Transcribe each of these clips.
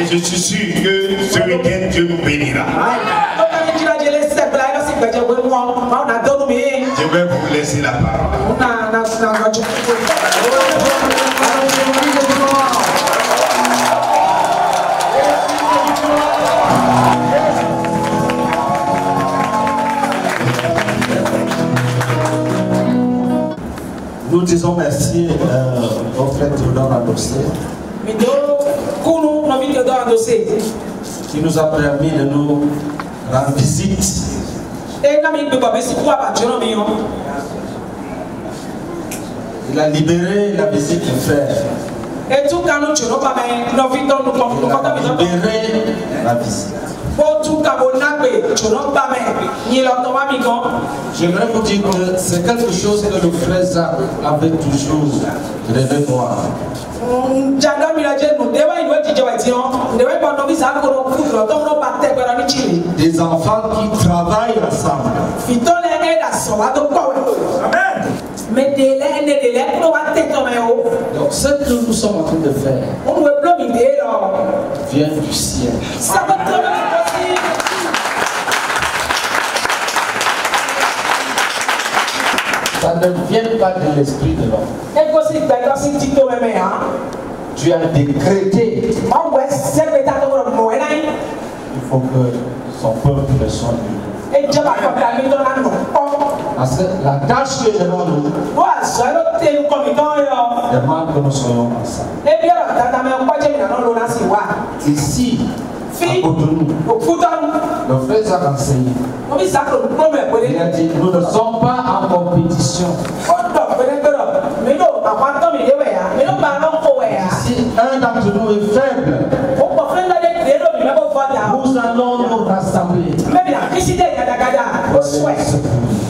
Et je suis sûr que ce week-end, Dieu nous bénira. Je vais vous laisser la parole. Nous disons merci euh, au frère Théodore Adossé qui nous a permis de nous rendre visite. Il a libéré la visite du frère. Il a libéré la visite. J'aimerais vous dire que c'est quelque chose que le frère Zach avait toujours rêvé voir. Des enfants qui travaillent ensemble. Donc ce que nous sommes en train de faire vient du ciel. Ça ne vient pas de l'esprit de l'homme. Tu as décrété. Il faut que son peuple soit libre. Parce que la tâche que devant nous demande que nous soyons ensemble. Ici, à Cotonou, le frère Zach enseigné. Il a dit, nous ne sommes pas en compétition. Si un d'entre nous est faible, nous allons nous rassembler.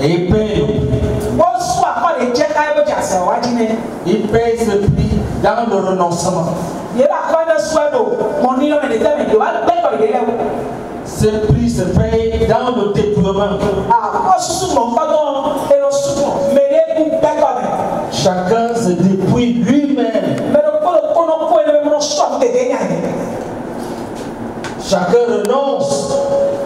Et ils payent. Ils payent ce prix dans le renoncement. Ce prix se paye dans le dépouillement. Chacun se dépouille lui-même. Chacun renonce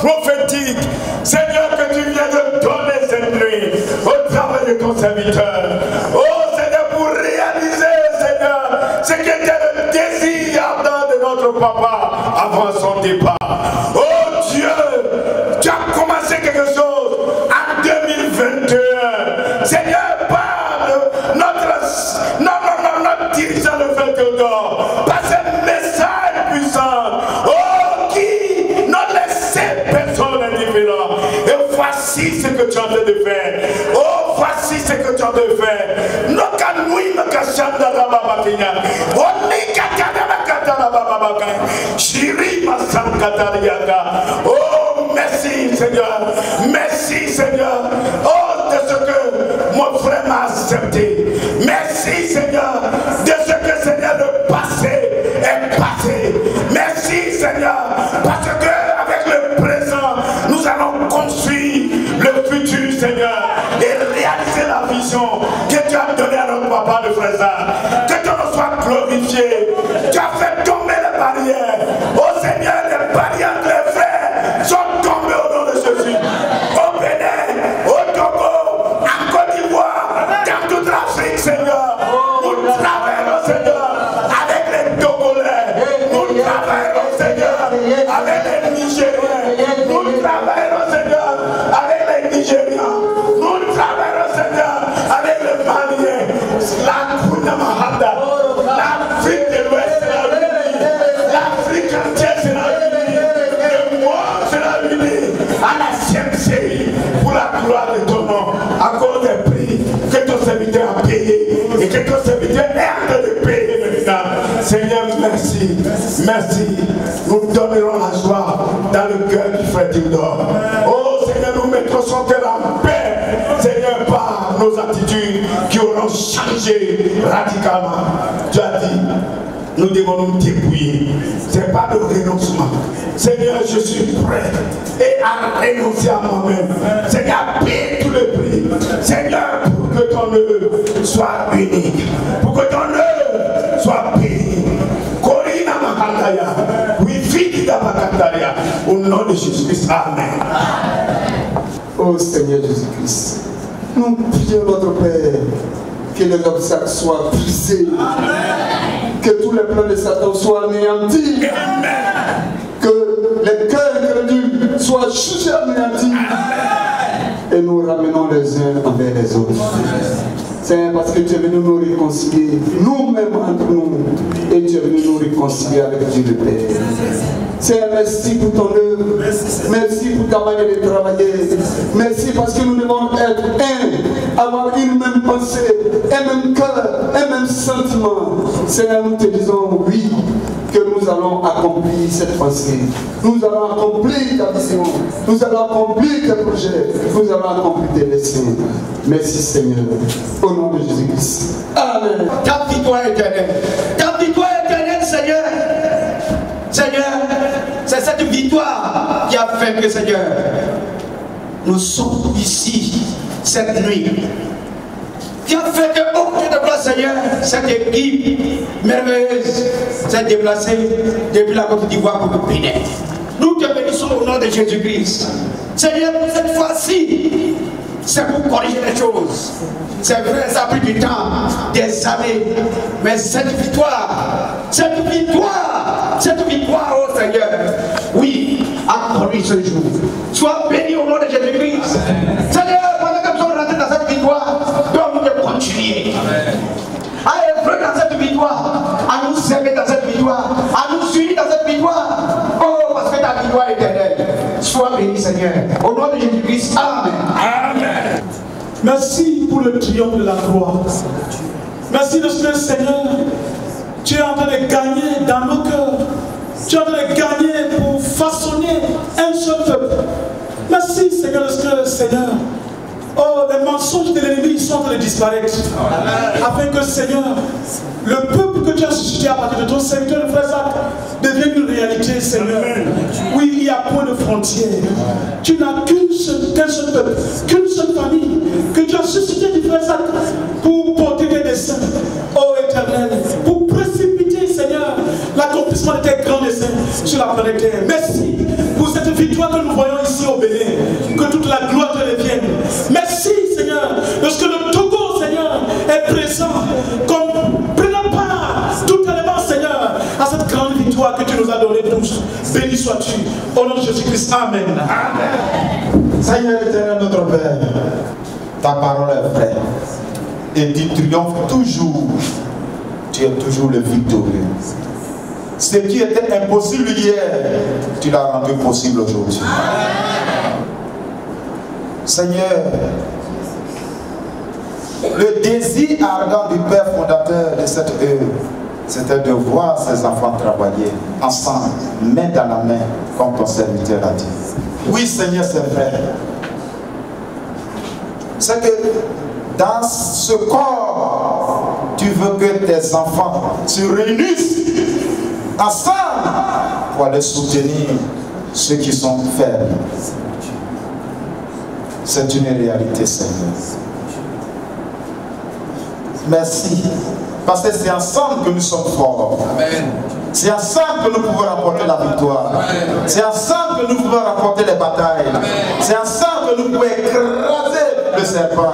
paroles prophétiques. Seigneur, que tu viens de donner cette nuit au travail de ton serviteur. Oh Seigneur, pour réaliser, Seigneur, ce qui était le désir ardent de notre papa avant son départ. Ce que tu as de faire. Oh, merci Seigneur. Merci Seigneur. Oh, de ce que mon frère m'a accepté. Merci Seigneur. De ce que Seigneur le passé est passé. Merci Seigneur. Parce que tu as donnée à notre papa de frère. Que ton nom soit glorifié. Tu as fait tomber les barrières. Oh Seigneur, les barrières merci. Merci. Nous donnerons la joie dans le cœur du frère Tildor. Oh Seigneur, nous mettrons son cœur en paix. Seigneur, par nos attitudes qui auront changé radicalement. Tu as dit, nous devons nous débrouiller. Ce n'est pas le renoncement. Seigneur, je suis prêt et à renoncer à moi-même. Seigneur, paye tout le prix. Seigneur, pour que ton œuvre soit unique. Pour que ton œuvre soit bénie. Au nom de Jésus-Christ. Amen. Ô Seigneur Jésus-Christ, nous prions notre Père que les obstacles soient brisés, que tous les plans de Satan soient anéantis, que les cœurs crédules soient jugés anéantis. Et nous ramenons les uns envers les autres. Seigneur, parce que tu es venu nous réconcilier, nous-mêmes entre nous, et tu es venu nous réconcilier avec Dieu le Père. Seigneur, merci pour ton œuvre, merci pour ta manière de travailler, merci parce que nous devons être un, avoir une même pensée, un même cœur, un même sentiment. Seigneur, nous te disons oui, allons accomplir cette pensée. Nous allons accomplir ta vision. Nous allons accomplir tes projets. Nous allons accomplir tes desseins. Merci Seigneur. Au nom de Jésus-Christ. Amen. Ta victoire éternelle. Ta victoire éternelle, Seigneur. Seigneur, c'est cette victoire qui a fait que, Seigneur, nous sommes ici cette nuit. Qui a fait que, Seigneur, cette équipe merveilleuse s'est déplacée depuis la Côte d'Ivoire pour le Bénin. Nous te bénissons au nom de Jésus-Christ. Seigneur, pour cette fois-ci, c'est pour corriger les choses. C'est vrai, ça a pris du temps, des années. Mais cette victoire, cette victoire, cette victoire, oh Seigneur, oui, a corrigé ce jour. Sois béni au nom de Jésus-Christ. Seigneur, pendant que nous sommes rentrés dans cette victoire, donne-nous de continuer. À à nous unir dans cette victoire? Oh, parce que ta victoire est éternelle. Sois béni, Seigneur. Au nom de Jésus-Christ, Amen. Amen. Merci pour le triomphe de la croix. Merci de ce Seigneur, tu es en train de gagner dans nos cœurs. Tu es en train de gagner pour façonner un seul peuple. Merci, Seigneur, de ce Seigneur, oh, les mensonges de l'ennemi sont en train de disparaître. Afin que, Seigneur, le peuple que tu as suscité à partir de ton serviteur, frère Zach, devienne une réalité, Seigneur. Oui, il y a point de frontières. Tu n'as qu'une seule, qu'un seul peuple, qu'une seule famille que tu as suscité du frère Zach pour porter tes desseins, l'accomplissement de tes grands desseins sur la planète. Merci pour cette victoire que nous voyons ici au Bénin. Que toute la gloire te revienne. Merci, Seigneur, parce que le Togo, Seigneur, est présent comme prenant part totalement, Seigneur, à cette grande victoire que tu nous as donnée tous. Béni sois-tu. Au nom de Jésus-Christ. Amen. Seigneur éternel, notre Père, ta parole est vraie. Et tu triomphes toujours. Tu es toujours le victorieux. Ce qui était impossible hier, tu l'as rendu possible aujourd'hui. Seigneur, Le désir ardent du Père fondateur de cette œuvre, c'était de voir ses enfants travailler ensemble, main dans la main, comme ton serviteur a dit. Oui, Seigneur, c'est vrai. C'est que dans ce corps, tu veux que tes enfants se réunissent ensemble pour aller soutenir ceux qui sont faibles. C'est une réalité, Seigneur. Merci. Parce que c'est ensemble que nous sommes forts. C'est ensemble que nous pouvons remporter la victoire. C'est ensemble que nous pouvons remporter les batailles. C'est ensemble que nous pouvons écraser le serpent.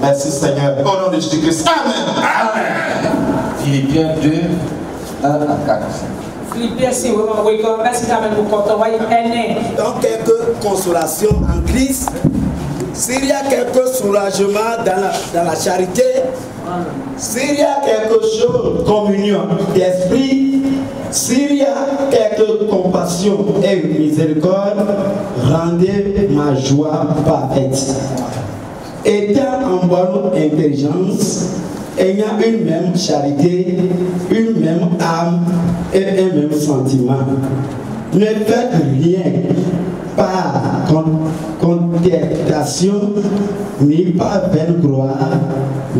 Merci Seigneur. Au nom de Jésus-Christ. Amen. Amen. Philippiens 2, 1 à 4. Philippiens 6, merci quand même pour Donc quelques consolations en Christ. S'il y a quelques soulagements dans la, dans la charité, s'il y a quelque chose, communion d'esprit, s'il y a quelque compassion et miséricorde, rendez ma joie parfaite. Étant en bonne intelligence, ayant une même charité, une même âme et un même sentiment. Ne faites rien par contestation ni par vaine gloire,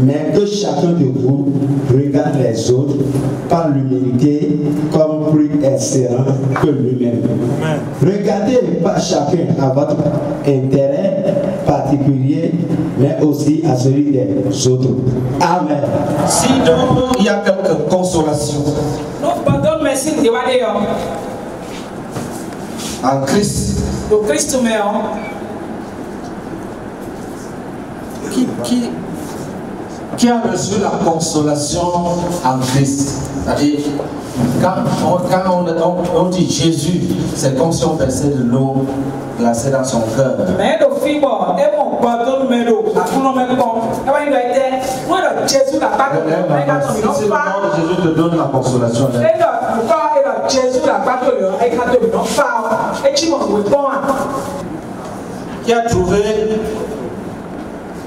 mais que chacun de vous regarde les autres par l'humilité comme plus excellent que lui-même. Regardez pas chacun à votre intérêt particulier, mais aussi à celui des autres. Amen. Si donc il y a quelques consolations en Christ, qui, qui, qui a reçu la consolation en Christ? C'est-à-dire, quand, on, on, on, dit Jésus, c'est comme si on versait de l'eau glacée dans son cœur. Si le nom de Jésus te donne la consolation. Qui a trouvé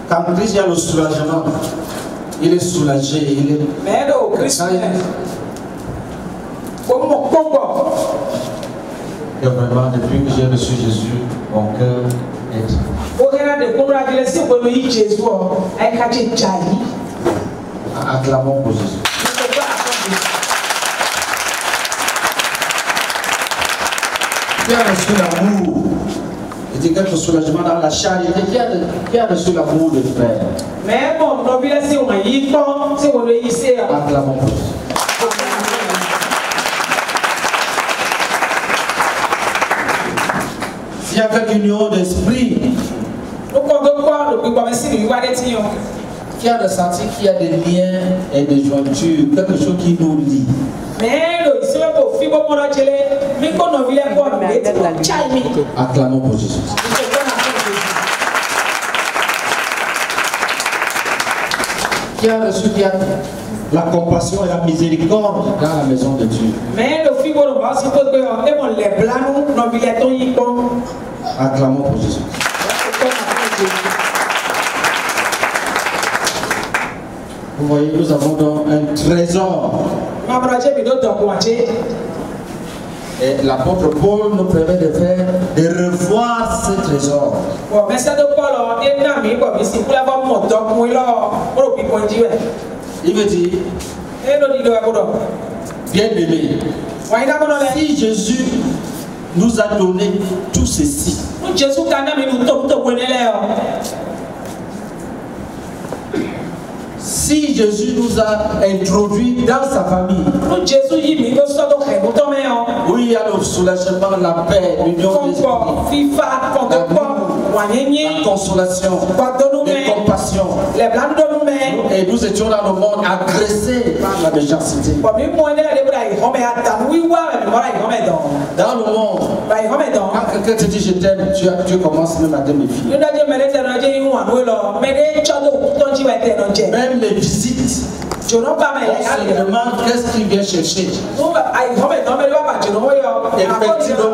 quand Christ il y a le soulagement, il est soulagé, il est. Mais non, Christ. Et vraiment, depuis que j'ai reçu Jésus, mon cœur est. Acclamons pour Jésus. Qui a reçu l'amour Quelque soulagement dans la charité. Qui a, qui a reçu l'amour de frère? Mais bon. Acclamons. S'il y a quelque union d'esprit, qui a ressenti qu'il y a des liens et des jointures, quelque chose qui nous lie? Acclamons pour Jésus. Qui a reçu qui a la compassion et la miséricorde dans la maison de Dieu? Acclamons pour Jésus. Vous voyez, nous avons donc un trésor. Et l'apôtre Paul nous permet de faire, de revoir ce trésor. Il veut dire, bien aimé, si Jésus nous a donné tout ceci, si Jésus nous a introduit dans sa famille, où il y a le soulagement, la paix, l'union des la consolation, la compassion. Et nous étions dans le monde agressés par la méchanceté. Dans le monde, quand quelqu'un te dit je t'aime, tu, tu commences même à te méfier. Même les visites Le. demande qu'est-ce qu'il vient chercher. Effectivement.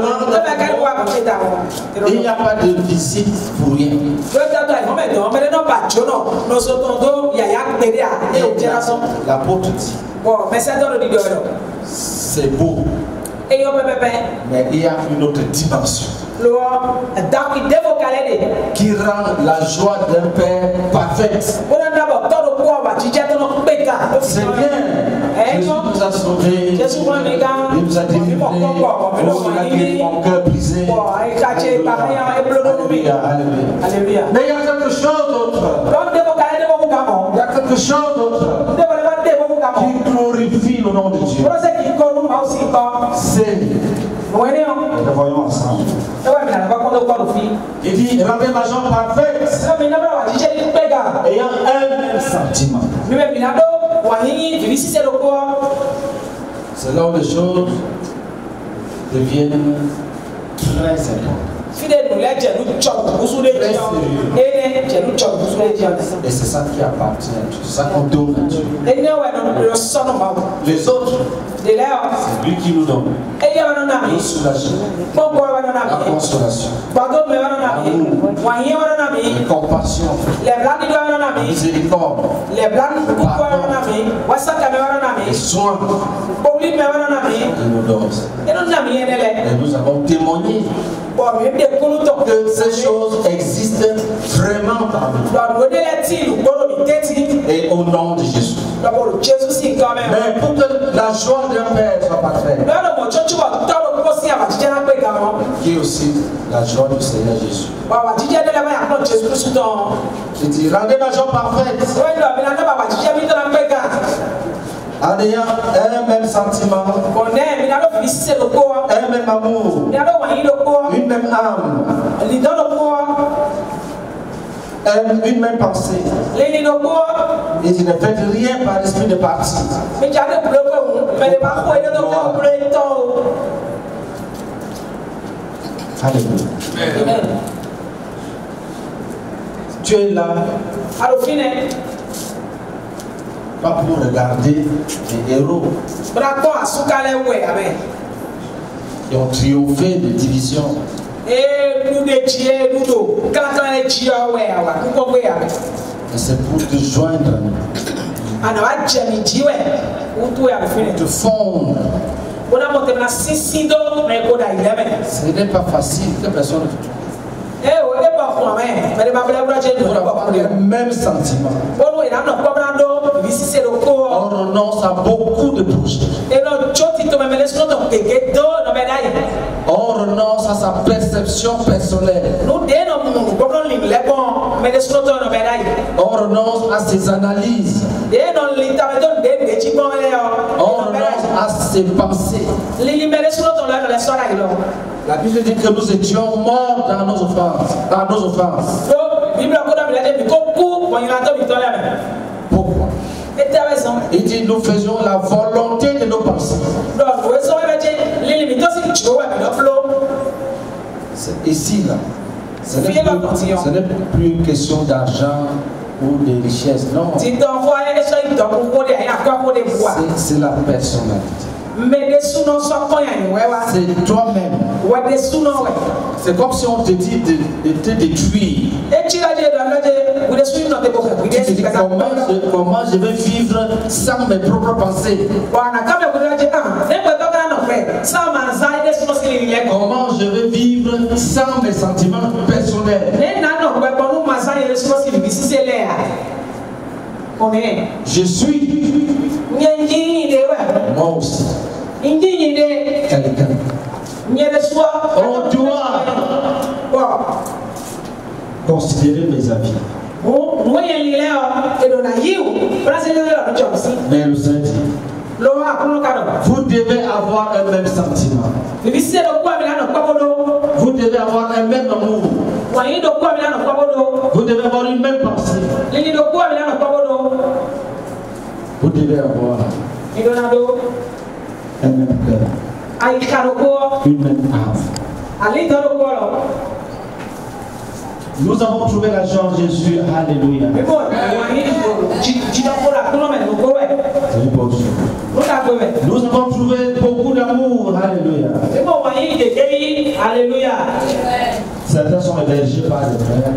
Il n'y a pas de visite pour rien. L'apôtre dit, c'est beau, mais il y a une autre dimension qui rend la joie d'un père parfaite. C'est bien. Jésus nous a sauvés. Il nous a délivrés. Il a guéri mon cœur brisé. Mi. Alléluia, alléluia. Alléluia. Mais il y a quelque chose d'autre. Il y a quelque chose d'autre qui glorifie le nom de Dieu. Wọ́n ní ọ́. le voyons ensemble. Fi. Il dit, wà jíjẹ́ ní pé ká. ayant un sentiment. C'est là où les choses deviennent très importantes. de diɔ Et c'est ça qui appartient à Dieu. C'est ça qu'on donne à Dieu. Les autres, de c'est lui qui nous donne. na la consolation, mi la compassion, la mi miséricorde, les soins. Qu'il nous donne. Et nous avons témoigné que ces choses existent vraiment dans nous. Et au nom de Jésus. Mais pour que la joie d'un père soit parfaite, qui est aussi la joie du Seigneur Jésus. wà àbàjíjẹ́ dẹ́lẹ̀ báyà kọ́ jésù kristu tán. Je dis, rendez ma joie parfaite. En ayant un même sentiment, un même amour, une même âme, un- une même pensée. Et tu ne faites rien par esprit de parti. Alléluia. Tu es là, pas pour regarder les héros qui ont triomphé de division. Ee nu de tsi ye nu do kílákílá de tsi yọ wẹ̀ àwà kúkọ́ wẹ̀ abẹ́. Et c'est pour te joindre à nous, àná wa jẹ mi jí wẹ̀ wútu wẹ̀ àlòfin nẹ. te fondre. Bona mo tɛmɛna sisi dɔ mɛ ko da yɛlɛ mɛ. Ce n'est pas facile que personne ee o e ba kuma mɛ mɛ de ba bila bula cɛ pour nɔ ba avoir kun de. le même sentiment. bɔlu yɛrɛ On renonce à beaucoup de projets. On renonce à sa perception personnelle. On renonce à ses analyses. On renonce à ses pensées. La Bible dit que nous étions morts dans nos offenses. Dans nos offenses. Il dit nous faisions la volonté de nos pensées. ici, là. Ce n'est plus, une question d'argent ou de richesse. Non. c'est la personnalité. C'est toi-même. C'est comme si on te dit de, de te détruire. Tu dis comment je, comment je vais vivre sans mes propres pensées? Comment je vais vivre sans mes sentiments personnels? Je suis, n ye n jí de? De suwa. On doit bɔn considérer mes avis. Mais le Saint vous devez avoir un même sentiment. Vous devez avoir un même amour. Vous devez avoir une même pensée. lili dɔ kuwa mi la nɔ kpɔkɔ do. Vous devez avoir idona do un même cœur, une même âme. Nous avons trouvé la joie en Jésus. Alléluia. Nous avons trouvé beaucoup d'amour. Alléluia. hallelujah. Certains sont hébergés par les frères.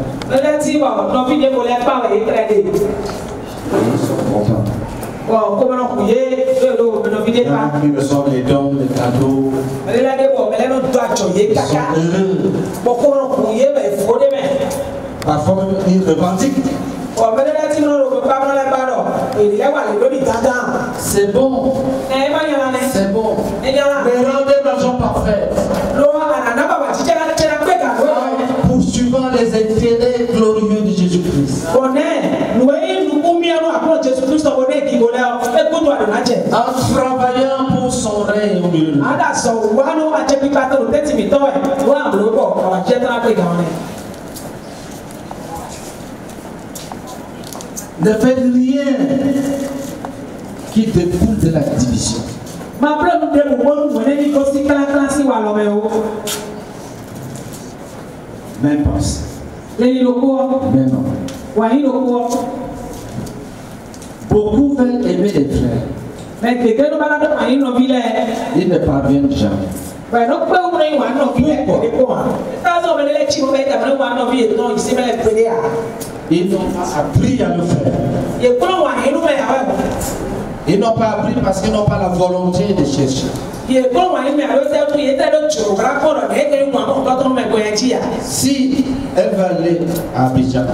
Ils sont contents. bon kɔmɔnɔ kun ye e yɛrɛ o minɛ bide pa. mi bɛ sɔn le dɔn le ta do. mɛlɛla de bɔ mɛlɛla do a jɔ ye kaka bon kɔmɔnɔ kun ye mɛ fo de mɛ. a fɔ mi revendique. bon mɛlɛla ti nɔ do o c'est bon. ɛ e ma ɲana dɛ. c'est bon. e ɲana. mɛ. Jɛ tán pé gan nɛ. Ne faites rien qui découle de la division. Même pensée, même kó Beaucoup veulent aimer les frères. Mais quelqu'un nous balade dans une ville. Ils ne parviennent jamais. Pourquoi Ils n'ont pas appris à le faire. Ils n'ont pas appris parce qu'ils n'ont pas la volonté de chercher. Si elle va aller à Abidjan.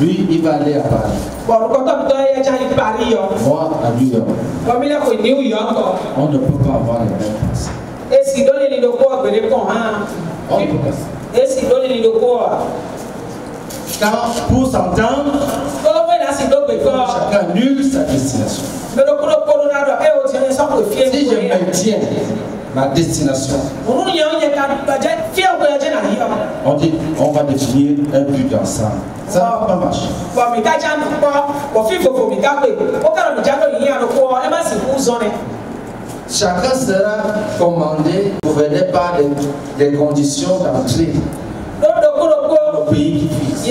Lui, il va aller à Paris. Moi, à New York. On ne peut pas avoir les mêmes pensées. On ne peut pas. Quand pour s'entendre, chacun nulle sa destination. Si je maintiens ma destination, on dit on va définir un but ensemble. Ça. Va pas marcher. Chacun sera commandé, gouverné par des, des conditions d'entrée. Au pays qui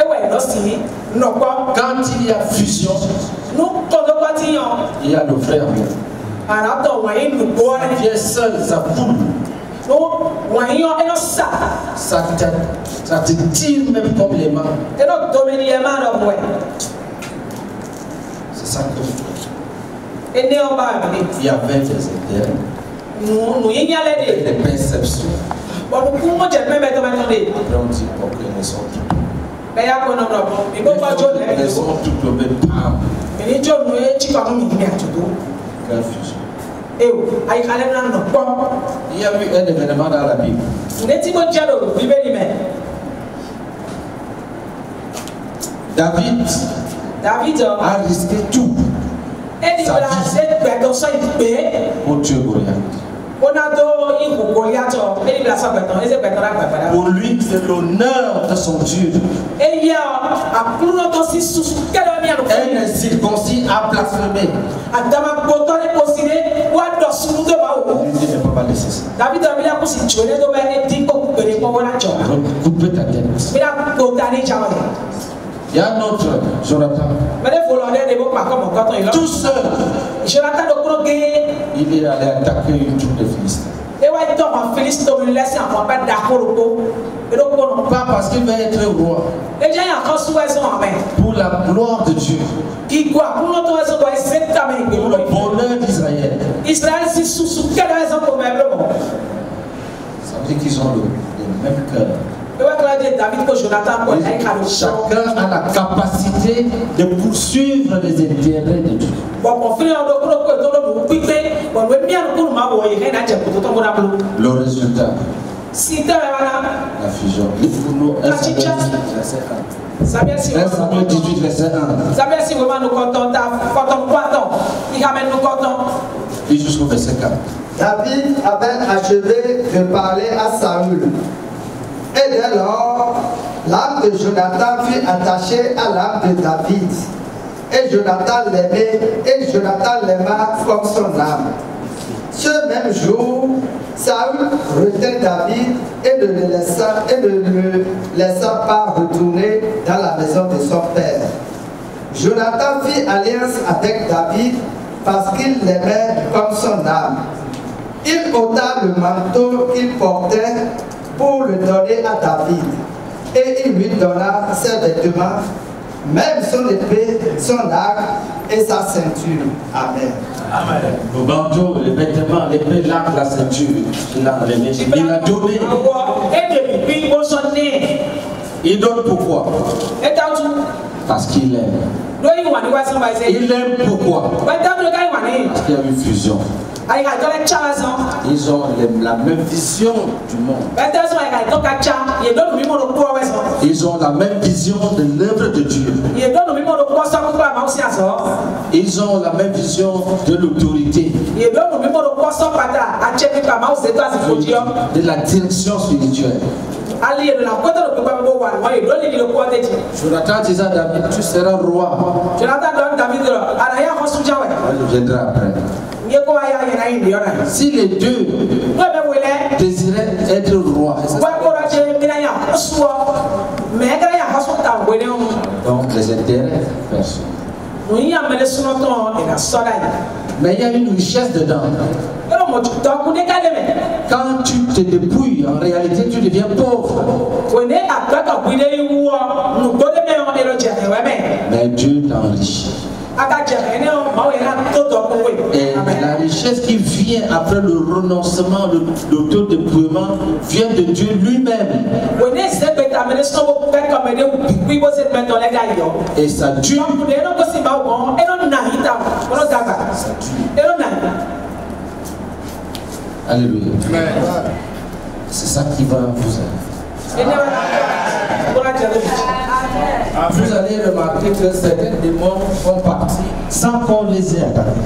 ewé lọ sí nọ̀kọ́ Quand il y a fusion, nú kọ́ńtọ́kọ́ ti yàn il y a le frère. àràtọ̀ wọ̀nyí nùgbọ́ Ça rẹ̀ vient seul, ça foule. nú wọ̀nyí yàn ẹnọ sà Ça te, ça te tire même comme les mains. ẹnọ tómi yẹ má lọ wẹ̀ C'est ça que ẹni ọba mi il y avait des intérêts, nù nù yín yálẹ̀ de. des perceptions. Bɔn kun mo jɛ mɛmɛ tɔmɛ tɔn de. Après, on dit ok, ils sont tous. Bɛɛ y'a kɔnɔ dɔ bɔ. Mi ko ba jo lɛ Ils mi ko. sont tous globés par Mi ni jo nu ye ci kɔnɔ mi mi a tutu. quelle fusion. Ewu ayi k'ale bɛna nɔ kpɔ. Il y a eu un événement dans la Bible. Ne ti ko jɛ do bibeli mɛ. David David a risqué tout e ni bila e gbɛdɔ sɔ yi gbe. pour tuer Goliath. Ko na to iku goliatɔ e ni bila Pour lui, c'est l'honneur de son Dieu. E a Un do. incirconcis a blasphémé. Si ne peut pas laisser ça. E coupez ta tête. Il y a un autre, Jonathan. Tout seul, il est allé attaquer une troupe de Philistins. Pas parce qu'il va être roi, pour la gloire de Dieu, pour le bonheur d'Israël. ɛsɛ kò mɛ ɛbɛ mɔ Ça veut dire qu'ils ont le, le même cœur. Chacun a la capacité de poursuivre les intérêts de Dieu. Le résultat, La fusion. Livre-nous 1 Samuel 18, verset 1. samuel si 1 Samuel 18, verset 1. samuel si wòma nu kɔtɔn ta kɔtɔn kɔtɔn ihame nu kɔtɔn Puis jusqu'au verset 4. David avait achevé de parler à Saül. Et dès lors, l'âme de Jonathan fut attachée à l'âme de David. Et Jonathan l'aimait, et Jonathan l'aima comme son âme. Ce même jour, Saül retint David et le laissa, et ne le laissa pas retourner dans la maison de son père. Jonathan fit alliance avec David parce qu'il l'aimait comme son âme. Il ôta le manteau qu'il portait pour le donner à David. Et il lui donna ses vêtements, même son épée, son arc et sa ceinture. Amen. Le manteau, les vêtements, l'épée, l'arc, la ceinture. Il a donné. Il a donné. Il donne pourquoi? Parce qu'il aime. Il aime pourquoi? Parce qu'il y a une fusion. sɔn Ils ont la même vision du monde. Ils ont la même vision de l'œuvre de Dieu. Ils ont la même vision de l'autorité, de la direction spirituelle. Ali ye do la kɔtɔ do kpɛ bɔ wa wa ye dɔ ni ni do kpɔ tɛ ti Jonathan disait à David, tu seras roi. jonathan dɔn david dɔrɔn ala ya kɔ sunjɛ wɛ Moi, je viendrai après. wa Si les deux désiraient être wa o. Donc les intérêts personnels. Mais il y a une richesse dedans. Quand tu te dépouilles, en réalité, tu deviens pauvre. Mais Dieu t'enrichit. Et la richesse qui vient après le renoncement, le, l'autodépouillement, vient de Dieu lui-même. Et ça tue. de. Alléluia. C'est ça qui va vous aider. Ne bi. Vous allez remarquer que certains démons sont partis sans qu'on les ait attaqués.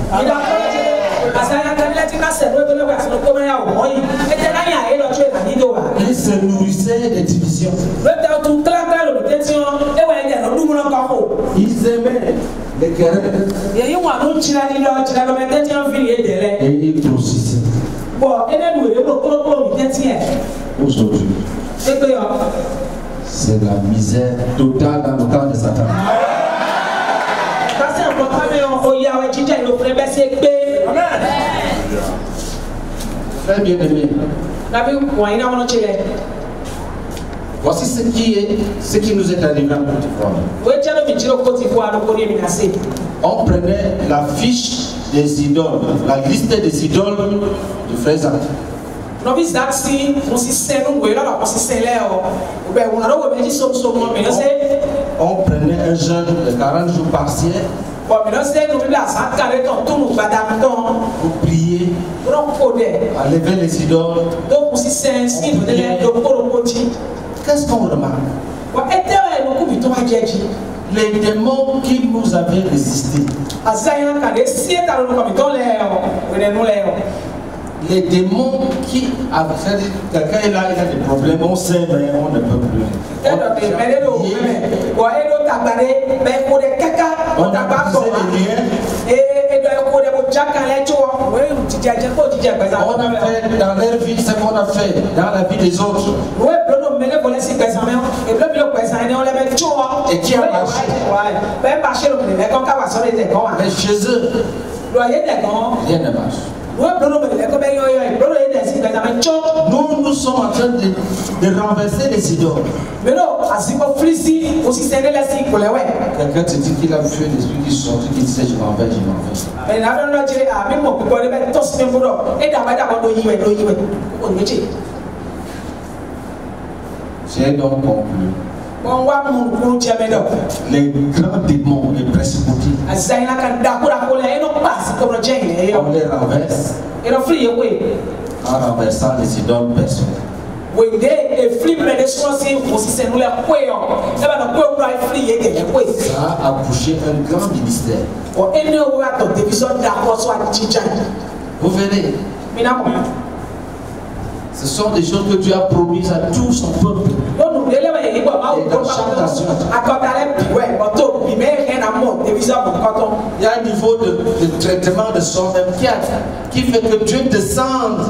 Ils se nourrissaient des divisions. ko. Ils aimaient les querelles et ils grossissaient. Aujourd'hui. C'est la misère totale dans le camp de Satan. gbé. Très bien aimé. Voici ce qui, est, ce qui nous est arrivé en Côte d'Ivoire. On prenait la fiche des idoles, la liste des idoles du frère Si o. bɛ mi. On prenait un jeûne de 40 jours bɔn mi nu tán. pour prier, les idoles. si. Qu'est-ce qu'on remarque? Wa wa. Les démons qui nous avaient résisté, azanya mi lɛ o nu lɛ o. les démons qui c'est-à-dire, quelqu'un est là, il a des problèmes, on sait, mais on ne peut plus. On a brisé les liens, jẹ kó jijẹ gbẹ̀sán on a fait dans leur vie ce qu'on a fait dans la vie des autres. e Et qui a marché? Mais chez eux, rien ne marche. Nous, nous sommes en train de, de renverser les idoles. Quelqu'un te dit qu'il a vu un esprit qui sortit, qui disait Je m'en vais, je m'en vais. J'ai donc conclu. Les grands démons, les principautés. On les renverse. En renversant les idoles personnelles. wende efli mɛ de sɔsi osise nu lɛ koe yɔ ne b'a dɔn koe wura efli ye gɛlɛ koe. ça a bouché un grand ministère. ɔ e ni o wa tɔ television da kɔsɔ a jija. gouverneur. mina kɔnɔ. Ce sont des choses que Dieu a promises à tout son peuple. Et dans chaque nation. Il y a un niveau de, traitement de son même qui fait que Dieu descende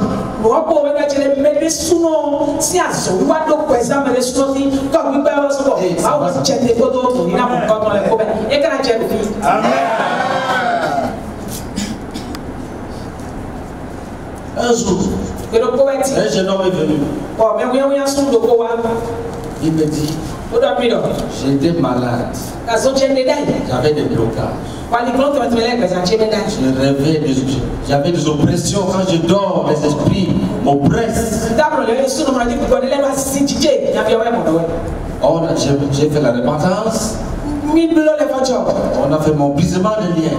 un jour, un jeune homme est venu. Il me dit. J'étais malade. J'avais des blocages. Je rêvais, de, j'avais des oppressions quand je dors, mes esprits m'oppressent. Oh, j'ai fait la repentance. On a fait mon brisement de liens.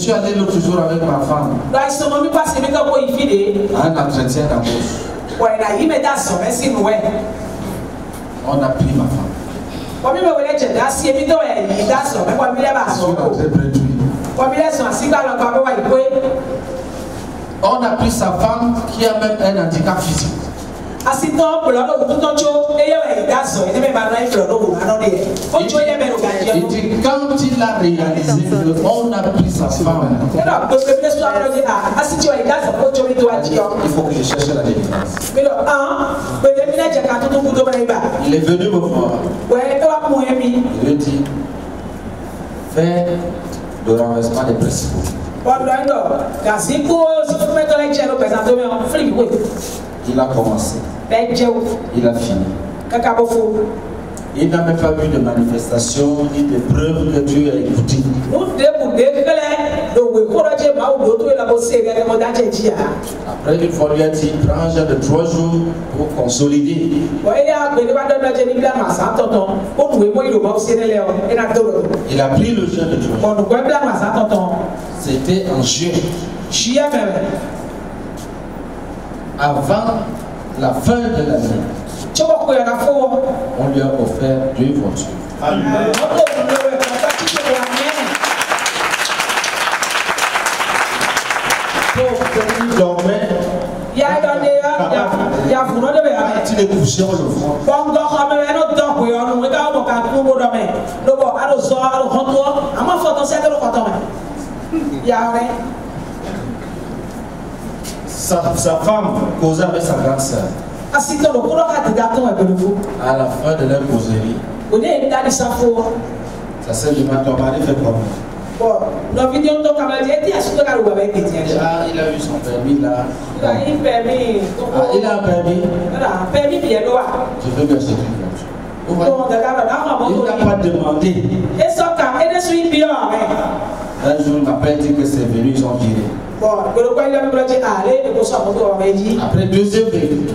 suis allé l'autre jour avec ma femme. À un entretien d'embauche. On a pris ma femme. wọ́n mi bẹ̀ wọlé jẹ̀ dá sí ebi tó ẹ̀ yìí dá sọ̀ mẹ́kọ̀ mi lẹ́ bá sọ̀ kó wọ́n mi lẹ́ sọ̀ sígbà lọ́kọ̀ àbọ̀wá nous On a pris sa femme qui a même un handicap physique. asitɔ kplɔ quand il a réalisé a pris il faut que je cherche la délivrance. il est venu me voir. il me dit fais le renversement des principaux. Ordonne Gazi pose mettre les chèvres présenter mais on flippe. Il a commencé. Il a fini. Il n'a même pas vu de manifestation ni de preuves que Dieu a écouté. Après, il fois, lui a dit prends de trois jours pour consolider. Il a pris le jeûne de trois jours. C'était en juin. Avant la fin de l'année. On lui a offert deux voitures. Amen. Il. Sa, sa femme causa avec sa grande sœur. À la fin de leur causerie, ça sert de ma ton mari fait problème. Il a eu son permis là. Il a permis. Ah, un permis. Je veux que c'est une voiture. Il n'a pas demandé. Un jour, ma père dit que c'est venu, ils ont viré. Après deuxième véhicule.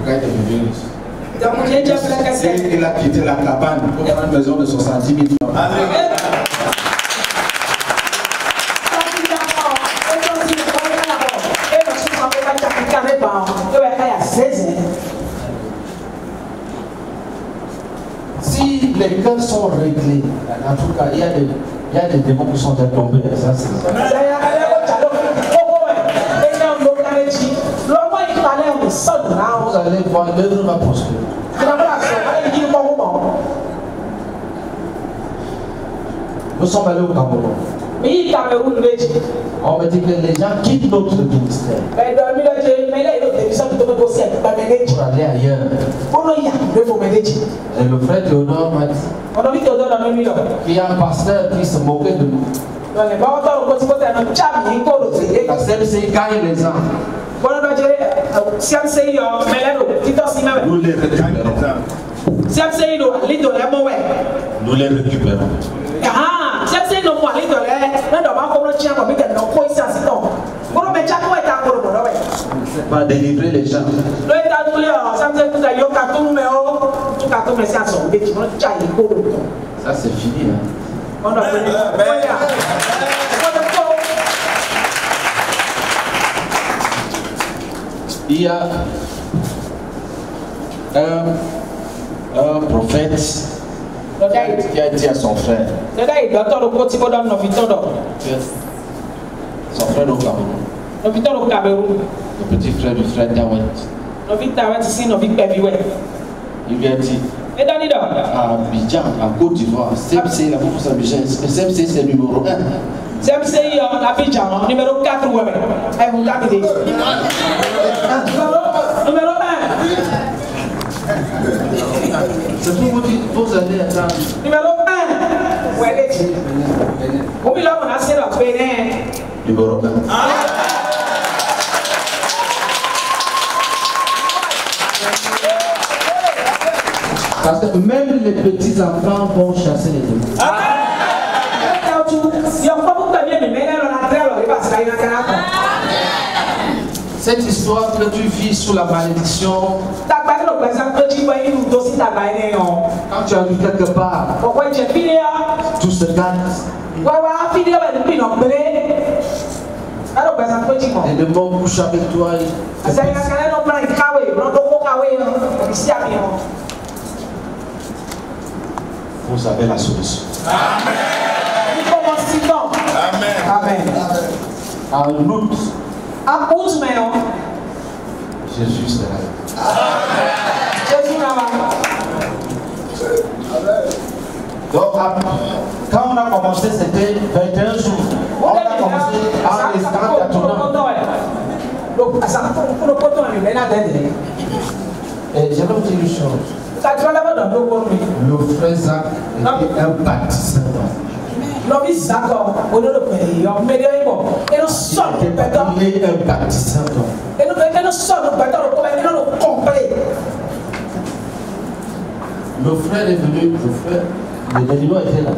Le gars est devenu riche. Il a quitté la cabane pour une maison de 70 000 francs. Les cœurs sont réglés, en tout cas, il y a des, il y a des démons qui sont tombés. Ça, c'est Vous allez voir, l'œuvre va prospérer. Nous sommes allés au Cameroun. On me dit que les gens quittent notre ministère dodo sɛ bɛmɛ n'ekyi. wúrọ̀lẹ́ ayé rẹ̀. wọ́n lọ yà lẹ́fọ̀ mẹ́ n'ekyi. èlò fẹ́ tí o dọ́ ọ́ mati. ọ̀nà mi tí o dọ́ ọ́ mi yọ. kìyà pàṣẹ kí sọ̀mọ́kẹ́ dùn. lọ́lẹ̀ báwo tọ́ ọkọ tí kò tẹ̀ náà chá mi kó lò sí. kàṣẹ́ ṣe ká ilé zan. wọ́n lọ jẹ́ siamse yọ mẹlẹ́nu títọ́ sí mẹ́wẹ̀. ló lè rẹ ká ilé zan. siamse yìí lò àlejò rẹ mọ́ wẹ̀. ló lè rẹ kí bẹ̀rẹ̀. siamse yìí lò mọ́ àlejò rẹ lọ́dọ̀ bá kọ́ ló tiẹ̀ kọ́ mi tẹ̀ náà kó iṣẹ́ àsìtọ̀. wọ́n lọ bẹ jákèwẹ̀ C'est pas délivrer les gens. Ça, c'est fini. Hein. Il y a un, un prophète qui a dit à son frère, son frère au Cameroun, nɔfitɔ do Cameroun le petit frère du frère Dawet, nɔfi ta wɛ ti si nɔfi kpɛbi wɛ il lui a dit edɔni dɔ. à Abidjan, en Côte d'Ivoire, CMC, la bourse Abidjan, CMC c'est numéro 1. CMCI yɔ Abidjan numéro 4 wɛmɛ ɛ kun ta kele. numéro 1 C'est pour vous dire, vous allez attendre. numéro 1 wɛlɛ ti. o bi lɔ mana se dɔ pene. Numéro 1. Parce que même les petits enfants vont chasser les démons. Cette histoire que tu vis sous la malédiction, quand tu arrives quelque part, tout se gâte. mɔ. Les démons couchent avec toi. et- asɛ yi na kɛnɛ nɔ bla yi kawe nɔ do ko kawe yɔ isi ami yɔ. Vous avez la solution. Comment sinon Amen. En août, En août, mais. Jésus sera là. Jésus n'a pas. Donc, à- quand on a commencé, c'était 21 jours. On a commencé en instant tâtonnant. Donc, ça pour le coton, il est là dedans. Et je vais vous dire une chose. Le frère Zach était un. L'homme on ne le paye. On met des mots. Et nous sommes des pétants. Il est un. Et complet. Le frère est venu, le frère, le était là.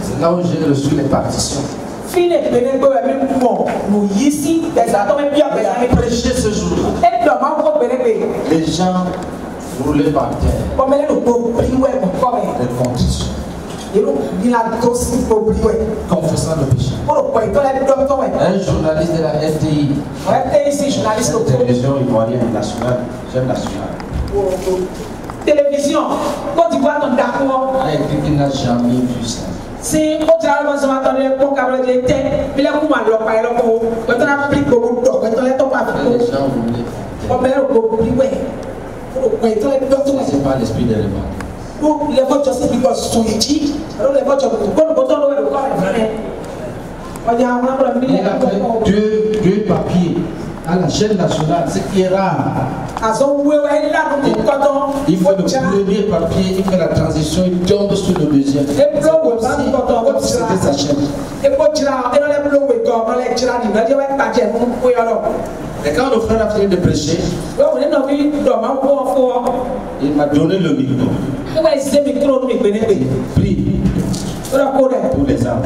C'est là où j'ai reçu les partitions. Fine wɛ mi Prêché ce pene gbe Les gens roulaient par terre. Les conditions. wɛ Confessant le péché. Un journaliste de la journaliste ko télévision ivoirienne nationale, chaîne nationale, télévision Côte d'Ivoire tó da kɔ a écrit qu'il n'a jamais vu ça. Si o ti ara lɔsɔn atɔ lɛ kó kabila lɛ tɛ bilɛ kó ma lɔ kpa yɛ lɔ kó pɛtɔ na bli gbogbo dɔ pɛtɔ lɛ tɔ pa Les fi gens roulaient. ko kɔmɛlɛ do ko bri wɛ o do kɔ itɔ lɛ dɔ tɔ wɛ. C'est pas l'esprit de révolte. Nous, les votes aussi, ils doivent soigner. Alors, les votes, quand nous votons, nous, le corps est vrai. On dit, on a pour la Il mille, a fait deux, deux papiers à la chaîne nationale, ce qui est rare. Il fait le premier papier, il fait la transition, il tombe sur le deuxième. On comme si c'était sa chaîne. Et quand le frère a fini de prêcher, il m'a donné le micro. C'est. Prie Pour les les.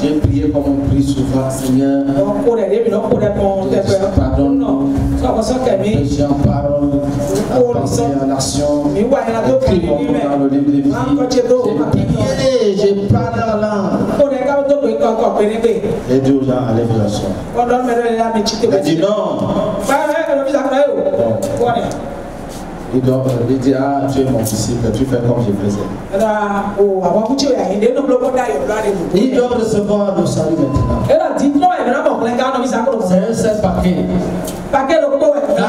J'ai prié comme on prie souvent, Seigneur. Calmer. Péché en parole, en pensée, en action. Mais ouais, il y en a d'autres qui Écris mon nom dans le livre de vie. J'ai prié, j'ai parlé en langue. J'ai dit aux gens, allez vous asseoir. La a dit non. Il, doit, il dit, ah, tu es mon disciple, tu fais comme je faisais. Ils doivent recevoir le salut maintenant. C'est un seul paquet. Quand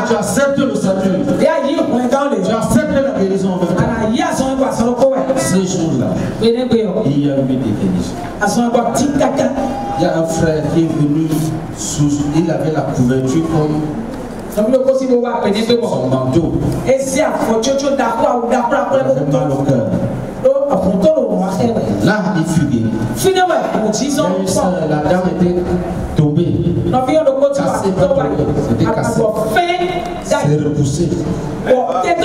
tu acceptes le salut, tu acceptes la guérison. Ce jour-là, il y a eu des guérisons. Il y a un frère qui est venu sous, il avait la couverture comme son manteau. Il avait mal au cœur. Là, il une sœur, la dame était tombée. Cassée c'est pas tombé, c'est décassé. C'est repoussé. Il y avait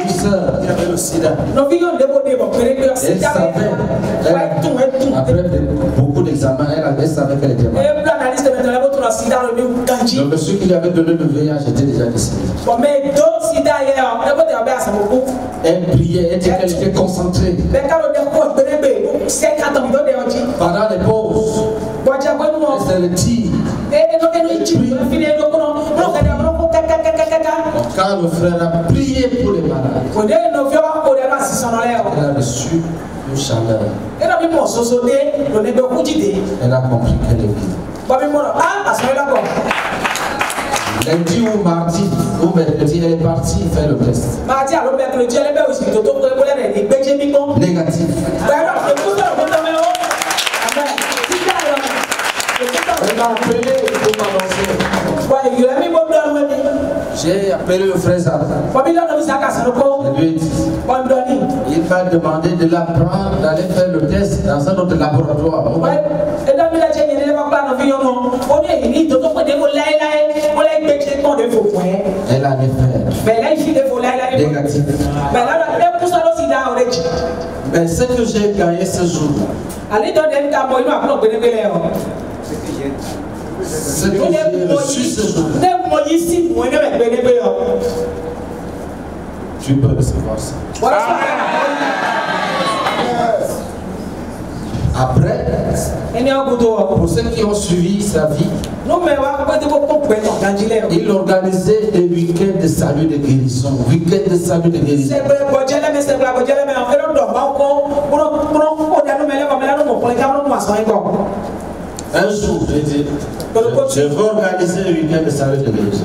une sida. Elle savait, elle- après beaucoup d'examens, elle, avait- elle savait qu'elle était malade. Le monsieur qui lui avait donné le VIH était déjà décédé. Elle priait, elle qu'elle était concentrée. Pendant les pauses, elle se retire. Quand le frère a prié pour les malades, reçu une chaleur. Elle a compris qu'elle est vivante. Lundi ou mardi ou mercredi, elle est partie faire le test. Négatif. Elle m'a appelé pour m'annoncer. J'ai appelé le frère Zara. Je lui ai dit, il m'a demandé de la prendre, d'aller faire le test dans un autre laboratoire. Elle allait faire négatif. Mais ce que j'ai gagné ce jour, ce que j'ai reçu. ce jour, tu peux recevoir ça. Après, pour ceux qui ont suivi sa vie, il organisait des week-ends de salut de guérison. Week-end de salut de guérison. Un jour, j'ai dit, je, je veux organiser un week-end de salut de guérison.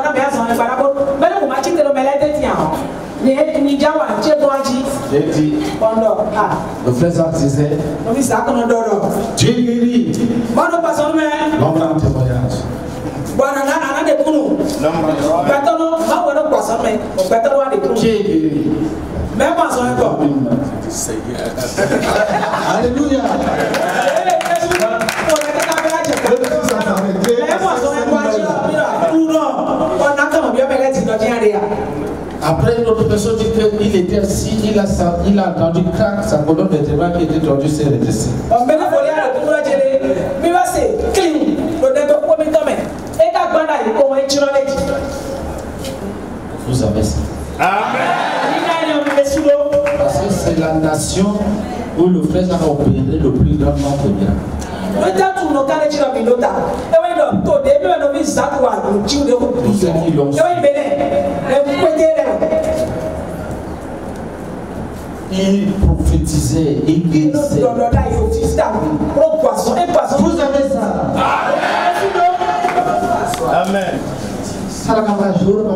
eti. Kondo a. Nufɛsɛ ati sɛ. Nufi sa kɔnɔ dɔɔdɔ. Jigiri. Bɔdɔ pasɔn mɛ. Lɔbɔra tɛ bɔ yan. Bɔdɔ na ana de kunu. Lɔbɔra yɔrɔ la. Gbɛtɔnɔ ma wɔdɔ pasɔn mɛ o gbɛtɔnɔ wa de kunu. Jigiri. Mɛ pasɔn yɛ kɔ. Hallelujah. Ee Yesu. O yɛrɛ ka bɛ a jɛ. Après, une autre personne dit qu'il était assis, il a, sa- il a entendu crack, sa colonne vertébrale qui était tordue s'est redressée. Vous avez ça. Parce que c'est la nation où le frère a opéré le plus grand nombre de miracles. Tous ceux qui l'ont su, il prophétisait, il guérissait. Vous avez ça. Amen. Vous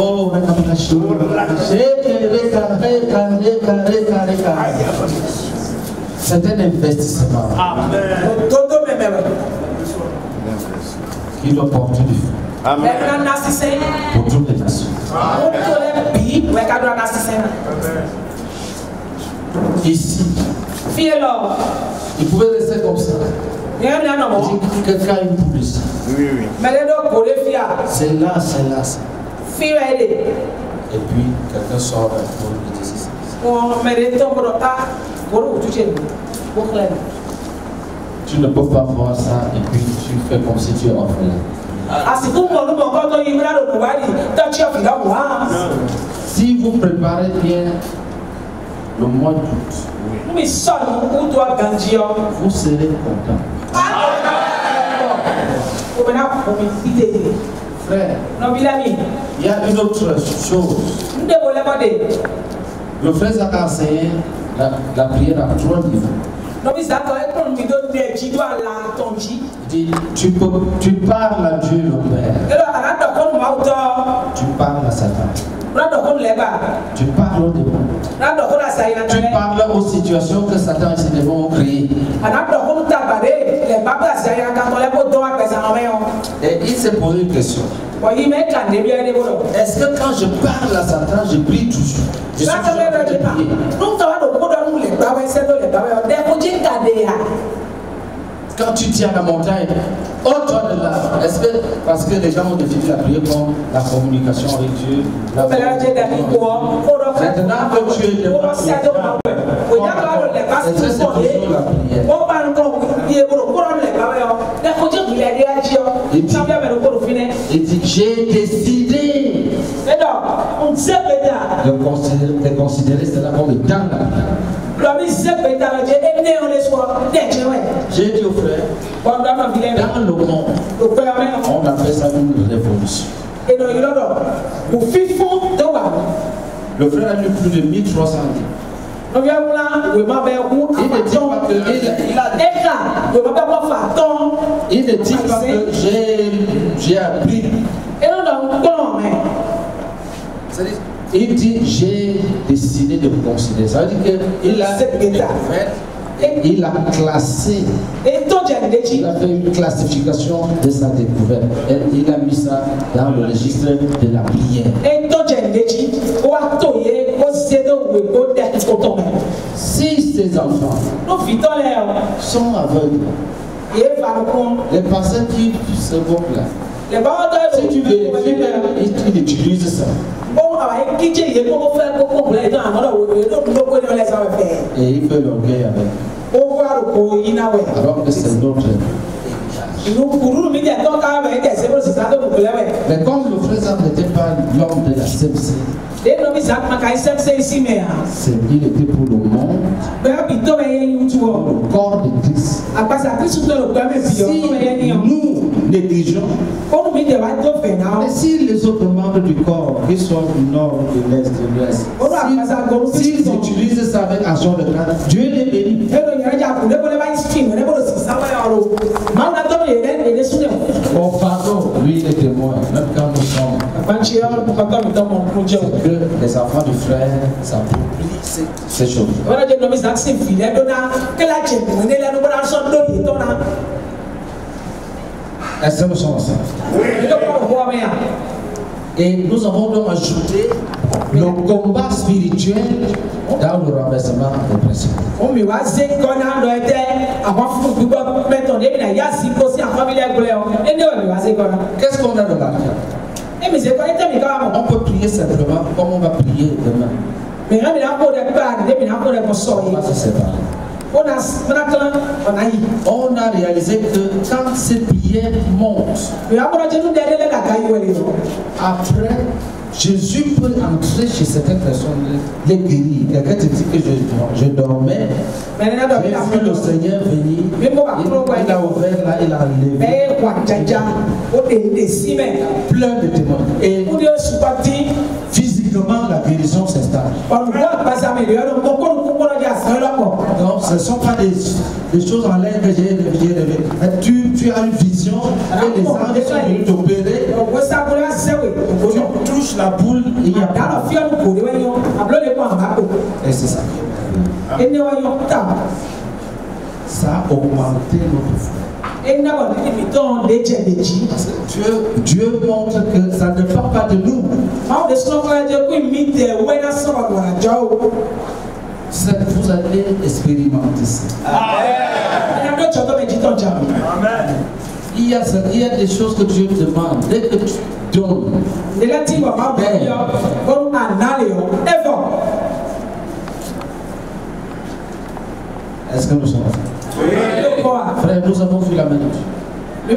Oh, c'est un investissement qui doit porter du fruit pour toutes les nations. Ici, il pouvait rester comme ça. Quelqu'un a une poule ici. C'est là, c'est là, c'est là. Et puis, quelqu'un sort un poule et dit. Tu ne peux pas voir ça et puis tu fais comme si tu es orphelin. Si vous préparez bien le mois d'août, vous serez content. Frère, il y a une autre chose. Le frère Zach a enseigné la, la prière à trois niveaux. Il dit, tu, peux, tu parles à Dieu le Père, mawu tɔ tu parles à Satan, tu parles aux démons, tu parles aux situations que Satan et ses démons ont créées. Et il s'est posé une question. Est-ce que quand je parle à Satan, je prie toujours? Je suis. Quand tu tiens la montagne, de là. Est-ce que, parce que les gens ont défini la prière comme la communication avec Dieu, la Maintenant que tu es ko dɔ sɛ do ma wɛ o nya ka do le gba C'est si c'est sɔn ye toujours la prière? o ba n kɔ ye bolo ko dɔ le gba wɛ yɔ dɛ ko dzi gbilɛ de ya dzi yɔ Et puis- sanfɛ bɛ do ko do fi nɛ. Il dit, j'ai décidé de considérer, de considérer cela comme étant la J'ai dit au frère, dans le monde, on appelle ça une révolution. Le frère a lu plus de 1300 livres. Il ne dit pas que, j'ai, j'ai appris. Il dit, j'ai décidé de me considérer. Ça veut dire qu'il a, il a classé Il a fait une classification de sa découverte. Et il a mis ça dans le registre de la prière. Si ces enfants sont aveugles, les passés qui se voient là, si tu veux, ils utilisent ça. Et il fait l'orgueil avec. Alors que c'est notre. Mais comme le frère Zab n'était pas l'homme de la CMC, c'est- il était pour le monde, le corps de Christ. Si nous négligeons, et si les autres membres du corps, qu'ils soient du nord, de l'est, de l'ouest, Si- s'ils utilisent ça avec action de grâce, Dieu les bénit. ẹnu yẹrẹ jà kú débò lébà yìí fìmù débò lọ sí sáwọ́ yà ọ̀rọ̀ máa ń dá tọ́nu yẹrẹ èdè súnlẹ̀ Bon, pardon, lui il est témoin, même quand nous sommes. àgbàǹtí yà ọ̀rọ̀ kọ́kọ́ mi tọ́ mọ̀ kó jẹun Que les enfants du frère s'approprient ces, choses. Est-ce que nous sommes ensemble Et nous avons donc ajouté le combat spirituel dans le renversement des principes. Qu'est-ce qu'on a de l'argent On peut prier simplement comme on va prier demain. ɖe kɔsɔ On yi On a réalisé que quand ces prières montent, Après, Jésus peut entrer chez certaines personnes, les guérir. Quelqu'un te dit que je, je dormais, j'ai na vu le Seigneur venir, il, il a ouvert là, il a mɛ levé ye wa dzadza o de de si mɛ plein de témoins. Et physiquement, la guérison s'installe. Donc, ce ne sont pas des, des choses en l'air que j'ai rêvé. Mais Tu, tu as une vision et les anges sont venus t'opérer. La boule, il y a ko de Et c'est ça. yɔ ta Ça a augmenté notre foi. Parce que Dieu, Dieu montre que ça ne part pas de nous. C'est- Vous allez expérimenter ça. Ẹni abẹ́ Il y, a, ça- il y a des choses que Dieu demande. Dès que tu donnes, fọ̀. est-ce que nous sommes a, Frère, nous avons vu la main de Dieu.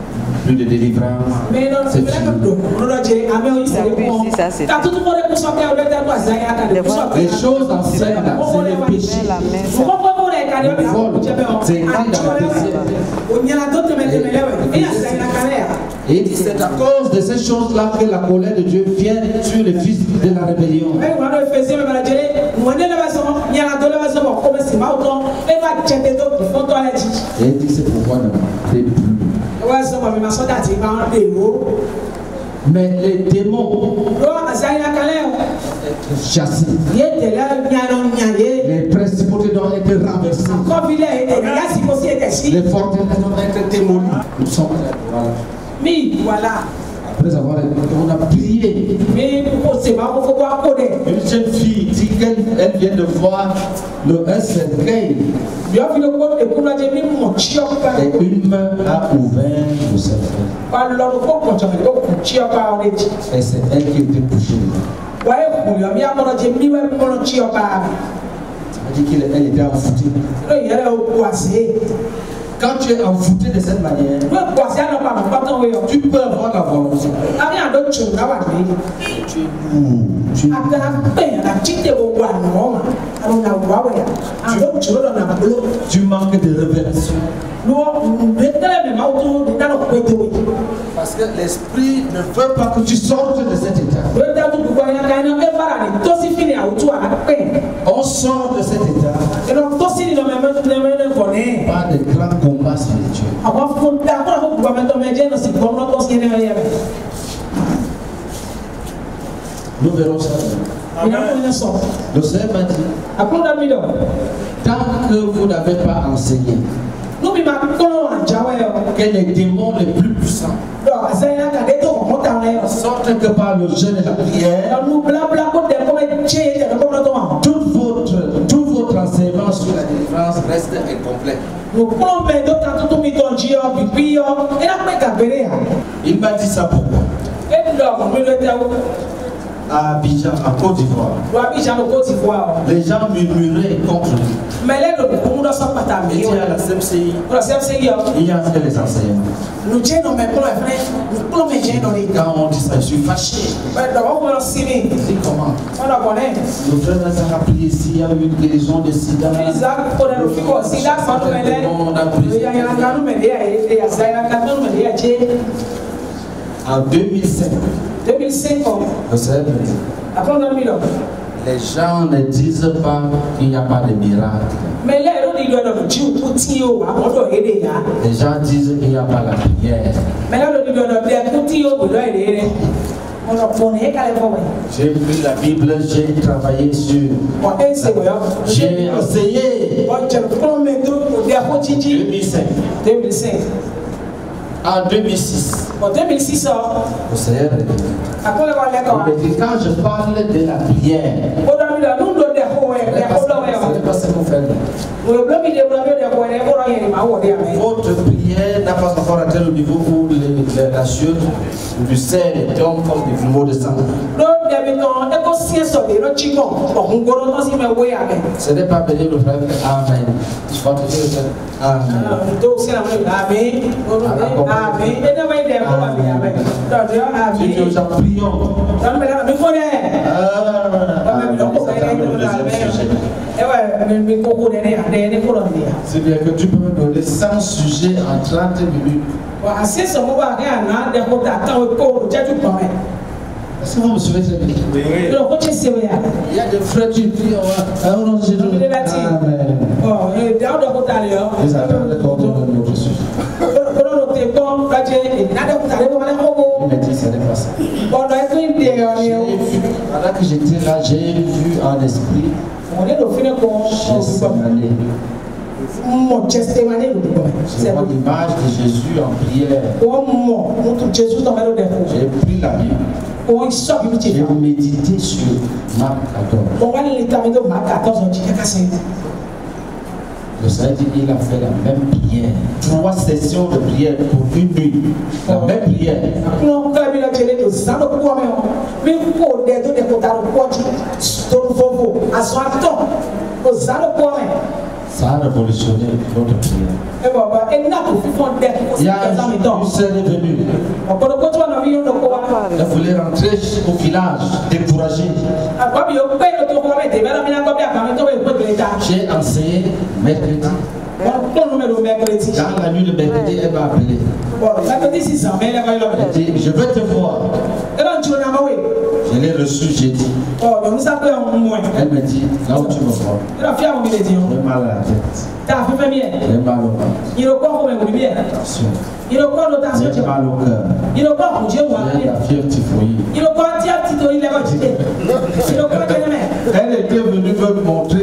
plus de délivrance. mais non C'est fini. c'est. Les choses anciennes, c'est les Vol, c'est le péché. yan. Et c'est à cause de ces choses-là que la colère de Dieu vient sur les fils de la rébellion. Et il dit, c'est pourquoi ne Mais les démons chassés. Les principautés renversées. Les forteresses doivent être démolies. Nous sommes prêts. Voilà. Après avoir on a prié. Une jeune fille dit qu'elle elle vient de voir le un cercueil et une main a ouvert le cercueil. Et c'est elle qui était couchée. Elle dit qu'elle elle était envoûtée. Quand tu es envoûté de cette manière, n'o ye kuwase alɔ kɔ a ma kpɔtɔn ye o. tu peux avoir la volonté. Tu es lourd. Tu es manques de révélation. Parce que l'esprit ne veut pas que tu sortes de cet état. On sort de cet état par des grands Nous verrons ça. Le Seigneur m'a dit, tant que vous n'avez pas enseigné yɔ. que les démons les plus puissants sortent que par le jeûne et la prière, capéré. Il m'a dit ça pourquoi À Abidjan, en Côte d'Ivoire. les gens murmuraient contre lui. Nous nous Il y a nous mais pour les nous gars. Quand on dit ça, je suis fâché. Comment? On a connaît. Le frère Lazare a prié ici, il y a eu une guérison de sida. Nous nous nous En 2005, 2005, le Seigneur me dit, après on a mis là. Les gens ne disent pas qu'il n'y a pas de miracle. Mais là, aider là. Les gens disent qu'il n'y a pas la prière. L'époque. J'ai pris la Bible, j'ai travaillé sur. Quoi J'ai enseigné Bon, tu prends mes deux pour dire pour Titi 2005. 2005. En 2006, En 2006, le Seigneur me dit, après le voir il me dit, quand je parle de la prière, On a mis là, nous devons des hauts, ce des n'est pas ce- là. ce n'est pas ce qu'on fait. Nous devons mis des blancs, des hauts, des hauts là, il y a des hauts, des hauts. Votre prière n'a pas encore atteint le niveau où les- les- chute du sel tombe comme des grumeaux de sang. Ce n'est pas béni le frère, Amen. Amen. Amen. Amen. C'est bien que tu peux me donner 100 sujets en 30 minutes. Est-ce que vous me suivez très bien Il y a des frères qui ah, non, j'ai donné. Amen. Ils attendent le corps de notre sujet. Il me dit, ce n'est pas ça. J'ai vu, pendant que j'étais là, j'ai vu en esprit. Je vois l'image de Jésus en prière. J'ai pris la Bible. J'ai médité sur Marc 14. Le Seigneur dit il a fait la même prière. Trois sessions de prière pour une nuit. La même prière. Ça a révolutionné notre prière. Il y a wa Elle voulait rentrer au village, découragée. J'ai enseigné mercredi. Dans la nuit de mercredi, elle m'a appelé. dit, je veux te voir. Je l'ai reçu kpe ŋu mɔɛ Elle me dit, là où tu me vois, yɔ j'ai mal à la tête, j'ai mal au yɛ attention, j'ai mal au cœur, j'ai la fièvre typhoïde. Elle était venue me montrer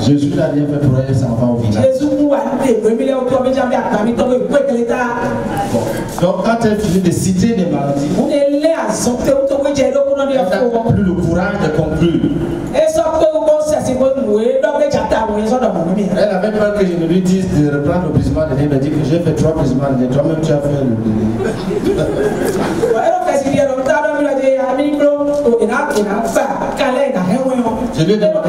Jésus n'a rien fait pour elle, ça va au village. Jésus mu wa de gbɛ mi lɛ o tɔ mi jan bi agbamitɔ be kpe kele ta Bon. Donc quand elle finit de citer des maladies, elle n'a plus le courage de conclure. Elle avait peur que je ne lui dise de reprendre le brisement de. Elle m'a dit que j'ai fait trois brisements de. Toi-même, tu as fait le Je lui ai demandé-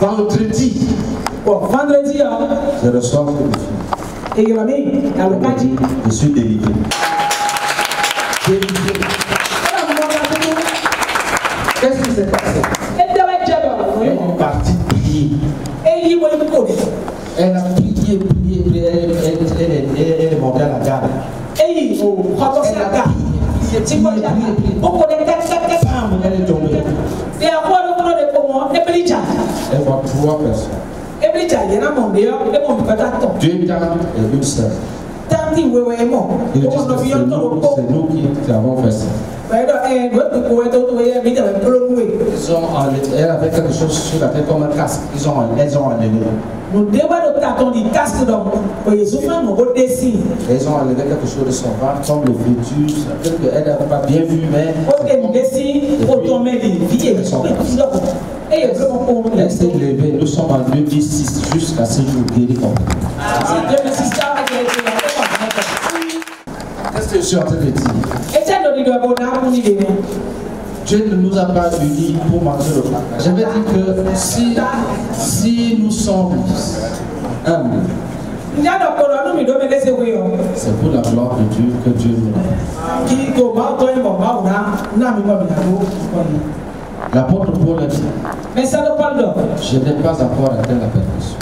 na Elle c'était comment ɛrɛ ya mo Je Vendredi, vendredi reçois un coup de fil. eyɔrɔ mi alukadzi Je suis délivré. Qu'est-ce qui s'est passé Elle est Elle a prié, prié, prié. Elle, elle, elle, est- elle, elle est montée à la gare. eyi o kɔtɔ si a ka ti kɔ ja o ko de kɛkɛkɛ Bam, elle est tombée. de a kɔ de kɔnɔ de ko mɔ ebili dza Elle voit trois personnes. et une Ils c'est nous, qui avons fait ça. Ils ont elle avait quelque chose sur la tête comme un casque. Ils ont, elles ont enlevé. Elles ont enlevé quelque chose de son ventre, comme le fœtus. Peut-être qu'elle n'avait pas bien vu, mais. Nous sommes en 2006, jusqu'à ce jour, guéri comme a Qu'est-ce que je suis en train de dire? Dieu ne nous a pas unis pour manger le pain. J'avais dit que si, si nous sommes humbles, yɔ. c'est pour la gloire de Dieu que Dieu nous aime. L'apôtre Paul a dit Je n'ai pas encore atteint la perfection.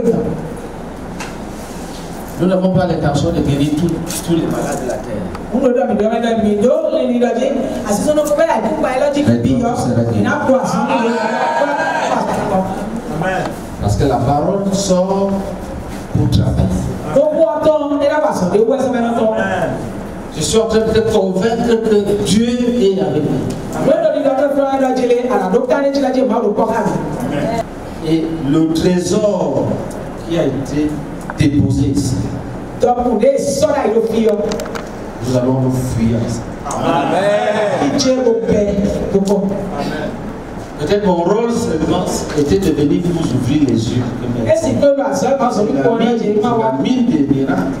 kan. Nous n'avons pas l'intention de guérir tous, les malades de la terre. je Parce que la parole sort pour travailler. tɔn. Je suis en train de te convaincre que Dieu est avec nous. Et le trésor qui a été déposé ici, yɔ. nous allons nous fuir. Dieu au Père, au Père. Peut-être mon rôle seulement était de venir vous ouvrir les yeux. La mine, des miracles.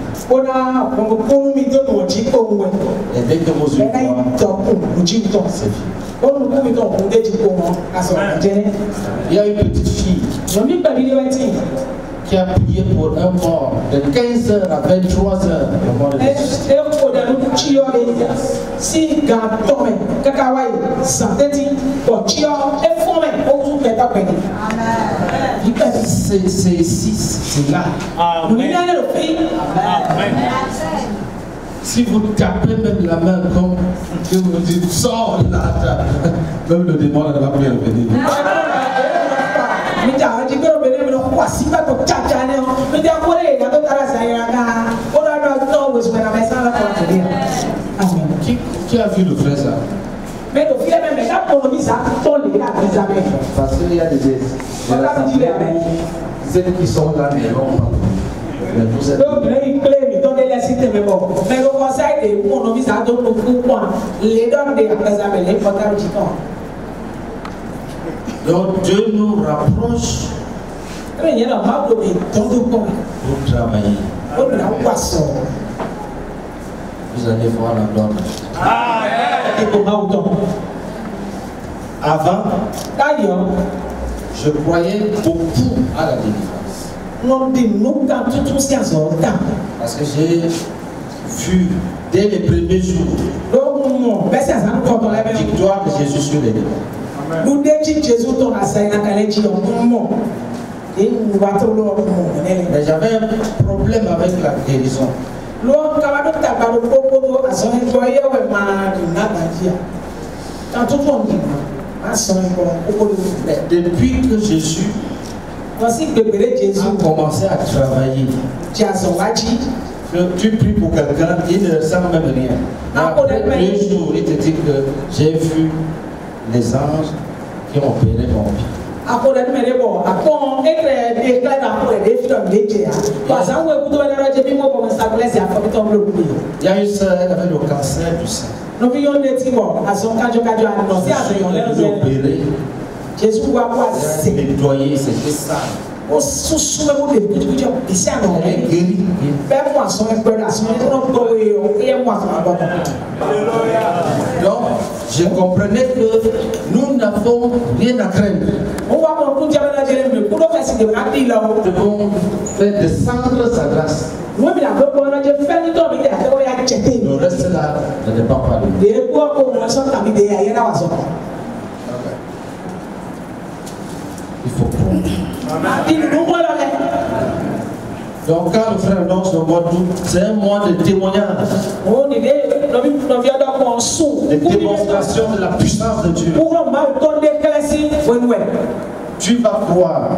Et dès que vos yeux voient, c'est fini. Il y a une petite fille Qui a prié pour un mort de 15h à 23h. Le mort de Jésus. Si gars tombe, kakawai, santeti, fait taper. Il peut C'est ici, c'est là. le pays. Si vous tapez même la main comme que vous dites sors là, même le démon ne va plus revenir. Amen. Qui, qui a vu le frère ça ẹmẹ mẹ ká kpọlọ mi sa tó lè ká bí sábẹ. Parce qu'il y a des des ceux qui sont là mais non. Mais lẹ́yìn kílé mi tó délé sí tèmi bọ̀ mẹ kó kọ́ sáyé de kpọlọ mi sa tó lò kú pọ̀ lè dọ́n de àpẹsàmẹ lè pọ̀tà jì kàn. Donc Dieu nous rapproche tó mi tó tó pọ̀ pour travailler. ó lè wá sọ̀ Vous allez voir la gloire. ipò máa wù tán. Avant, káyọ̀ je croyais beaucoup à la délivrance. bí nù ká tuntun sí àzọ̀ tán. Parce que j'ai vu dès les premiers jours lóhùn mọ̀ bẹ́sẹ̀ àzá ń kọ́ tọ́ la victoire de Jésus sur les démons. Lude tí Jésù tó na sẹ́yìn náà kálẹ̀ jí ọ̀hún Mais j'avais un problème avec la guérison. Mais depuis que Jésus a commencé à travailler, tu pries pour quelqu'un, il ne ressent même rien. Ah, après deux jours, il te dit que j'ai vu les anges qui ont opéré mon vie. akɔrɔ ɛnumɛ de bɔ akɔn ekele de kila da akɔrɔ de fi tɔn de jɛ ya parce que anw ye kutu wɛrɛ dɔ jɛ bi mo bɔ musakilɛ si afɔ bi tɔn bolo kun ye. yayi sɛ ɛfɛ do ka sɛ dusu. nɔfɛ yɔn de ti bɔ a sɔn kajo kajo a nɔ se a sɔn yɔn lɛnu bɛ jesu wa ko a se. ɛdini o susu bɛ mo de kutuku jɛ o isi a nɔ wɛrɛ geri. bɛɛ mu asɔn ɛgbɛrɛ asɔn ɛgbɛrɛ dɔw ye o e yɛ mu asɔn ɛgbɛrɛ. Je comprenais que nous n'avons rien à craindre. Nous devons faire descendre sa grâce. Le reste là ne dépend pas de nous. Il faut prendre. Donc, quand le frère annonce le mois d'août, c'est un mois de témoignage, sùn. de démonstration de la puissance de Dieu. Tu vas croire.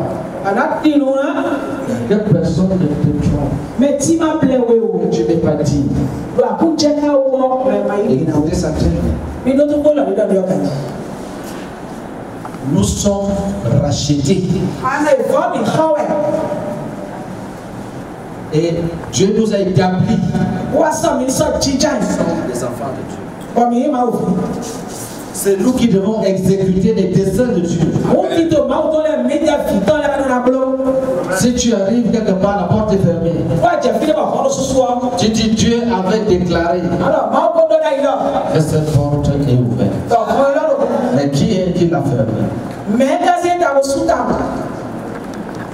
náà Que personne ne te trompe. mẹ tí ma bilẹ̀ wẹ̀ o. Tu n'es pas dit. Écoutez ça très bien. Nous sommes rachetés. ana ìfọ́ mi kọ́ ẹ̀. Et Dieu nous a établis yìí. des enfants de Dieu. C'est nous qui devons exécuter les desseins de Dieu. Si tu arrives quelque part, la porte est fermée. Tu dis Dieu avait déclaré que cette porte est ouverte. Mais qui est qui l'a fermée?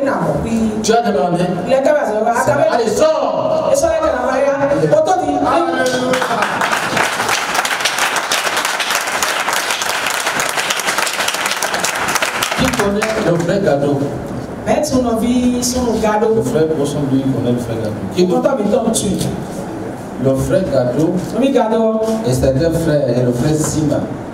n'a yà kọ́ díẹ̀ yìí. sors. ẹni o tó o tán. Tu vas partir. Nous sommes allés prêcher quelque part. mi dọ̀ bá kó fi de. Un démon s'est manifesté. parce que a kan ko cɛw ni fɛn ji. Et il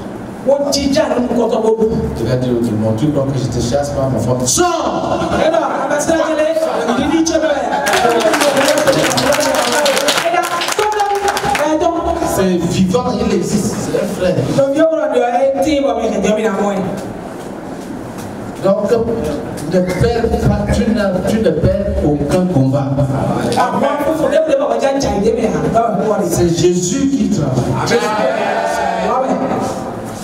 sɔ a kamiya. Allez, sors e sɔrɔ e kana fara ya. o to ti. Qui connaît le frère Gado mɛ tun nɔ fi sunu ga Le do. frère Bosson, lui, il connaît le frère Gado. Qui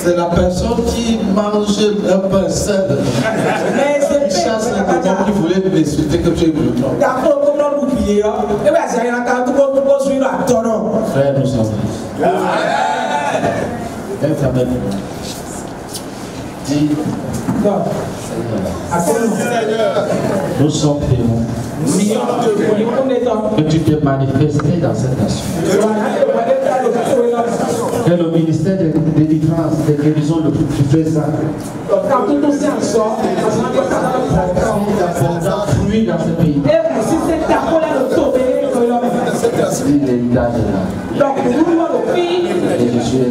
C'est la personne qui mange un pain seul. Qui chasse les démons qui voulaient m'insulter que tu es glouton. Frère, nous sommes. Lève ta main. Dis, nous sommes témoins que tu t'es manifesté dans cette nation. Le ministère de délivrance, de guérison, le tu fais ça. d'abondants fruits dans ce pays. Dis l'héritage est là. Et je suis un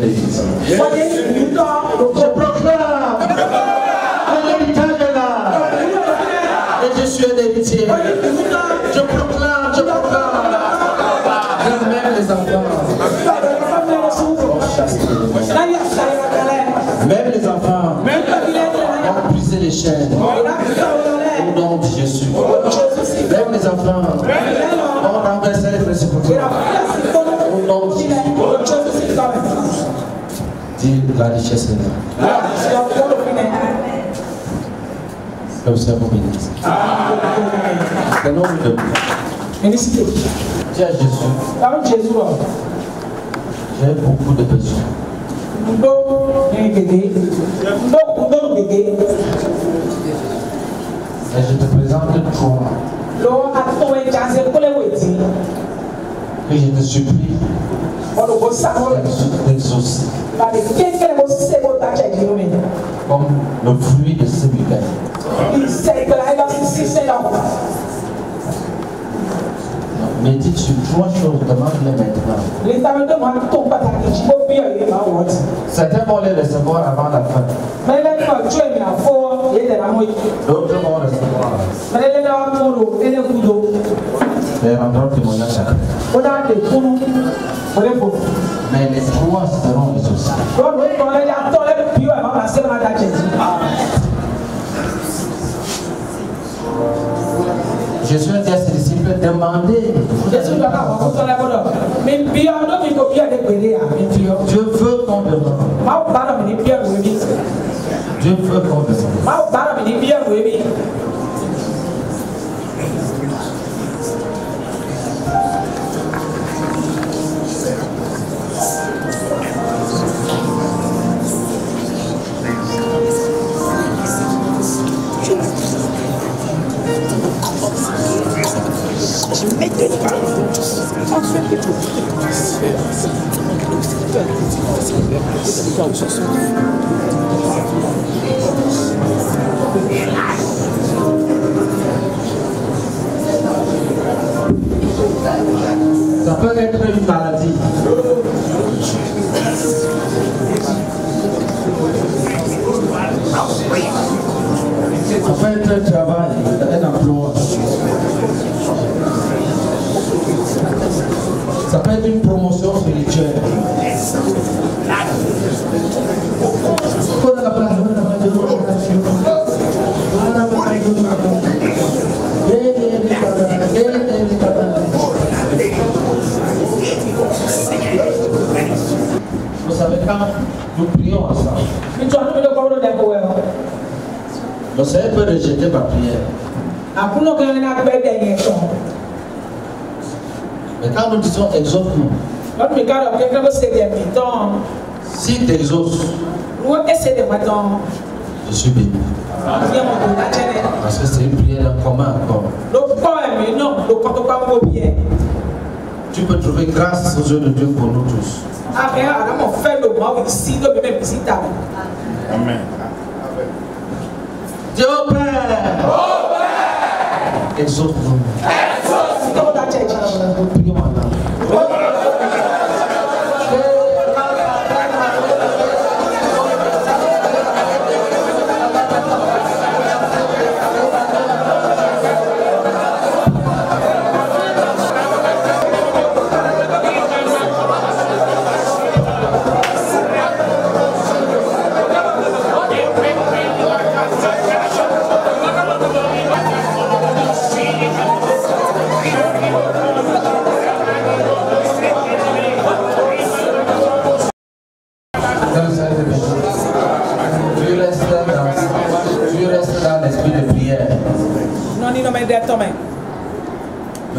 renversé les principautés. Au nom de Jésus. Dis la richesse est là. Que vous soyez ministre. Le nom de Félicité. Dis à Jésus, Jésus, j'ai beaucoup de besoins. Et je te présente trois que je te supplie d'exaucer comme le fruit de ce week-end. Médite sur trois choses, demande-les maintenant. Certains vont les recevoir avant la fin. D'autres vont recevoir. Kúrò Mais rendront témoignage wọlé fò Mais les trois seront da jẹ̀ sí. Jésus a dit à ses disciples, demandez. À. Dieu veut qu'on demande. Dieu veut qu'on demande. Ní bí ẹ̀rù mi. Ça peut être une maladie. Ça peut être un travail, sapendo in promozione si dice quella lo non prima sa. Mi giorno mi lo cavolo da lo sai per ricette papiere a quello che è una bella niente. Tɔn. je suis béni. Fiɲɛ mo do la kyɛnɛ. Parce que c'est une prière en commun encore. Tu peux trouver grâce aux yeux de Dieu pour nous tous. Adamɔ fɛn do ma wo si do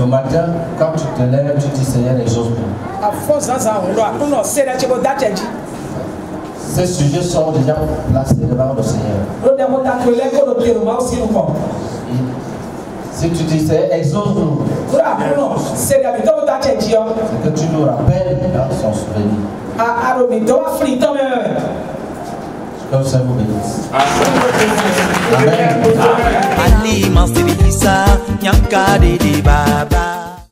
matin, quand tu te lèves, tu dis Seigneur, da cɛ ji. Ces sujets sont déjà placés devant le Seigneur. Si tu dis Seigneur, exauce-nous, yɔ. c'est que tu nous rappelles dans son souvenir. Mɛ. Que le Seigneur vous bénisse. Ali Masiri Isa, Nyanka Didi Baba.